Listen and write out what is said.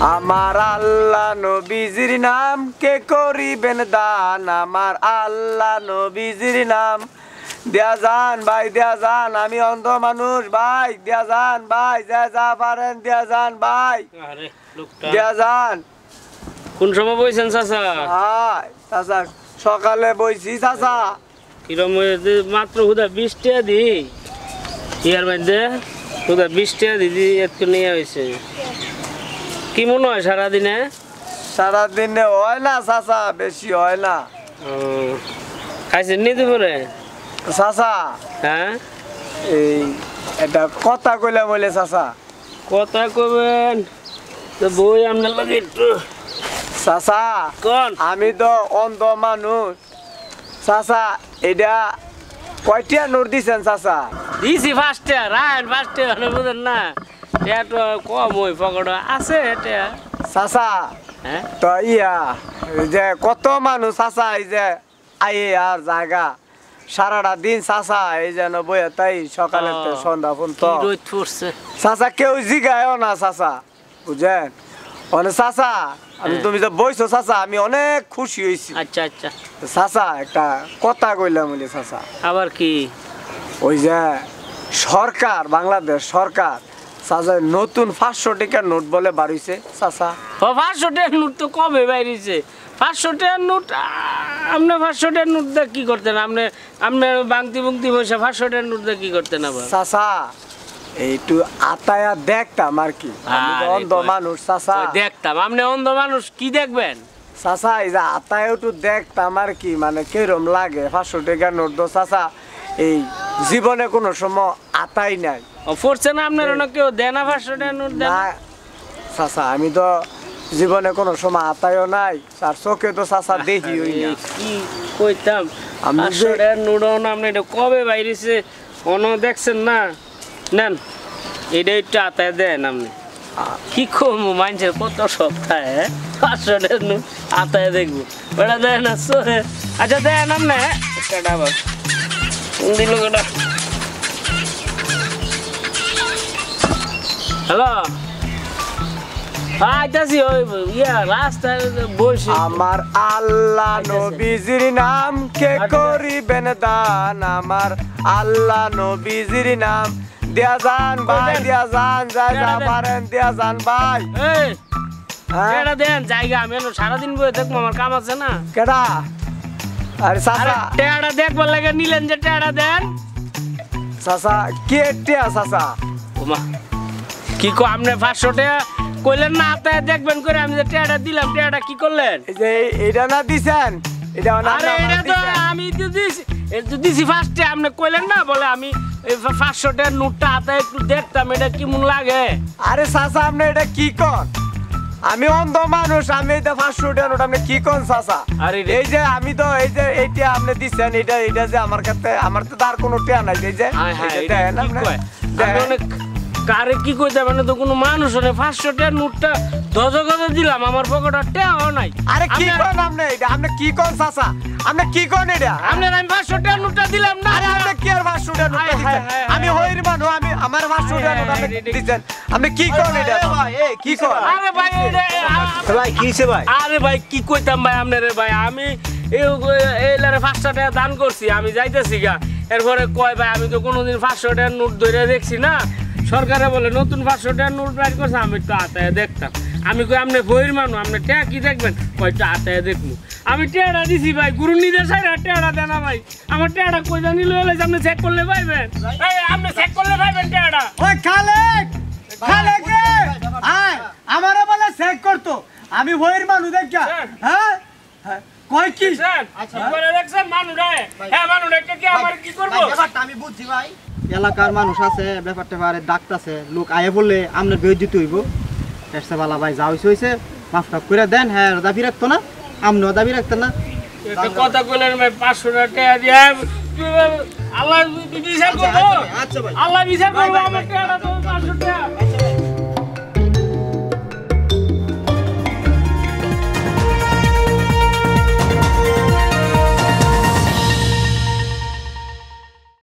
আমার আল্লাহ নবীজির নাম কে করিবেন দান? আমার আল্লাহ নবীজির নাম। দেয়া যান ভাই দেয়া যান আমি অন্ধ মানুষ ভাই। দেয়া যান ভাই যা যা পারেন দেয়া যান ভাই। দেয়া যান। কোন সময় বইছেন চাচা? হাই চাচা সকালে বইছি চাচা। কিরম? মাত্র হুদা বিশ টাকা দি। ইয়ার মধ্যে হুদা বিশ টাকা দিদি একটু নিয়ে হয়েছে কি মনে হয় সারাদিনে? সারাদিনে হয় না চাচা বেশি হয় না। খাইছেন নি দুপুরে? চাচা হ্যাঁ? এই এটা কথা কইলাম বলে চাচা। কথা কবেন তো বই আপনার লাগে একটু। চাচা কোন? আমি তো অন্ধ মানুষ। চাচা এটা কয়টিয়া নোট দিছেন চাচা? দিছি ফার্স্টে রায়ন ফার্স্টে বুঝেন না। তো কম ওই পকেট আছে এটা চাচা তো ইয়া যে কত মানুষ চাচা এই যে আইয়ে আর জায়গা সারাটা দিন চাচা এই যেন বইয়া তাই সকালে সন্ধ্যা পর্যন্ত। চাচা কেউ জিগায়ও না চাচা বুঝেন? অনেক চাচা আমি। তুমি যে বইছো চাচা আমি অনেক খুশি হয়েছি আচ্ছা আচ্ছা। চাচা একটা কথা কইলাম বলে চাচা। আবার কি? ওই যে সরকার বাংলাদেশ সরকার চাচা নতুন পাঁচশো টাকার নোট বলে বাড়িছে চাচা। ও পাঁচশো টাকার নোট তো কবে বাইরেছে পাঁচশো টাকার নোট আপনি পাঁচশো টাকার নোট দিয়ে কি করতেন? আপনি আপনি বাংতি বুংতি বসে পাঁচশো টাকার নোট দিয়ে কি করতেন আবার? চাচা এইটু আতায়া দেখতাম আর কি। আমি অন্ধ মানুষ চাচা। দেখতাম? আপনি অন্ধ মানুষ কি দেখবেন? চাচা এই যে আতায় একটু দেখতাম আর কি মানে কিরম লাগে। পাঁচশো টাকার নোট তো চাচা এই জীবনে কোনো সময় আতাই নাই। পড়ছে না আপনার অনেক কেউ? দেয় না পাঁচশো দেন না চাচা আমি তো জীবনে কোনো সময় আতায়ও নাই। তার চোখে তো চাচা দেখি কি কইতাম? যে- টাকার আপনি এটা কবে বাইরেছে? অন দেখছেন না? নেন এটা একটু আতায় দেন আপনি। কি কম মানুষের কত সপ্তাহে পাঁচশো টাকার নোট আতায় দেখব। ওটা দেয় না আচ্ছা দেন আপনি একটা ডাবার দিল ওটা হ্যালো আইতাছি ওই ইয়া রাস্তায় বসে। আমার আল্লাহ নবীজির নাম কে করিবেন দান? আমার আল্লাহ নবীজির নাম। দিয়া যান ভাই দিয়া যান যা যা পারেন দিয়া যান ভাই। এই হ্যাঁ? দেন জায়গা আমি সারাদিন বয়ে দেখব আমার কাম আছে না। কেডা? আরে চাচা। টেয়াটা দেখবার লাগে নিলেন যে টেয়াটা দেন। চাচা কে টিয়া চাচা? ওমা কি কো আপনি পাঁচশো টাকা কইলেন না আতায় দেখবেন করে আমি যে টেয়াটা দিলাম টেয়াটা কি করলেন? এই যে এটা না দিছেন? এটা না আরে এটা তো আমি তো দিছি এটা তো দিছি ফার্স্টে আপনি কইলেন না বলে আমি পাঁচশো টাকার নোটটা হাতায় একটু দেখতাম এটা কেমন লাগে? আরে চাচা আপনি এটা কি কন? আমি অন্ধ মানুষ আমি এটা পাঁচশো টাকা নোট আপনি কি কন চাচা? আরে এই যে আমি তো এই যে এইটা আপনি দিচ্ছেন এটা এটা যে আমার কাছে আমার তো তার কোনো টিয়া নাই এই যে। এটা অনেক কারে কি কইতে মানে তো কোনো মানুষ নেই পাঁচশো টাকার নোটটা দশ গজে দিলাম আমার পকেট আর টেও নাই আরে কি কন আপনি এটা আপনি কি কন চাচা আপনি কি কন এটা আপনার আমি পাঁচশো টাকার নোটটা দিলাম না আরে আপনি কি আর পাঁচশো টাকা নোট হায়, হায়, দিচ্ছেন আমি হায়। হইর মানুষ আমি আমার পাঁচশো টাকা নোট আপনি হায়, হায়, দিচ্ছেন আপনি কি কন এটা কি কন আরে ভাই এটা- ভাই কিছে ভাই আরে ভাই কি কইতাম ভাই আপনারে ভাই আমি এইলারে পাঁচশো টাকা দান করছি আমি যাইতেছি গা এরপরে কয় ভাই আমি তো কোনোদিন পাঁচশো টাকার নোট ধরে দেখছি না সরকারে বলে নতুন পাঁচশো টাকার নোট বাইর করছে আমি একটু আতায় দেখতাম। আমি কই আপনি বইয়ের মানুষ আপনি টেয়া কি দেখবেন? কয় একটু আতায় দেখব আমি টেয়াটা দিছি ভাই গুরু নিজে নির্দেশ টেয়াটা দেন না ভাই। আমার টেয়াটা কই জানি লইলে আপনি চেক করলে পাইবেন। এই, আপনি চেক করলে পাইবেন টেয়াটা। ওই খালেক খালেক রে আয় আমারে বলে চেক করতো আমি হইর মানুষ দেখা হ্যাঁ? হ্যাঁ, কয় কি? স্যার কি করে দেখছেন মানুষ হ্যাঁ মানুষ কি আমার কি করব? আমি বুঝছি ভাই। এলাকার মানুষ আছে ব্যাপারটা বারে আছে লোক আয়ে বললে আপনার বেহজিত হইব। এসে বালা ভাই যা হয়েছে হয়েছে মাফ টাফ করে দেন হ্যাঁ দাবি রাখতো না আপনিও দাবি রাখতেন না। কথা কইলেন ভাই পাঁচশো টাকা দিয়া আল্লাহ বিচার করব আচ্ছা ভাই। আল্লাহ বিচার করব আমার টাকাটা তো পাঁচশো টাকা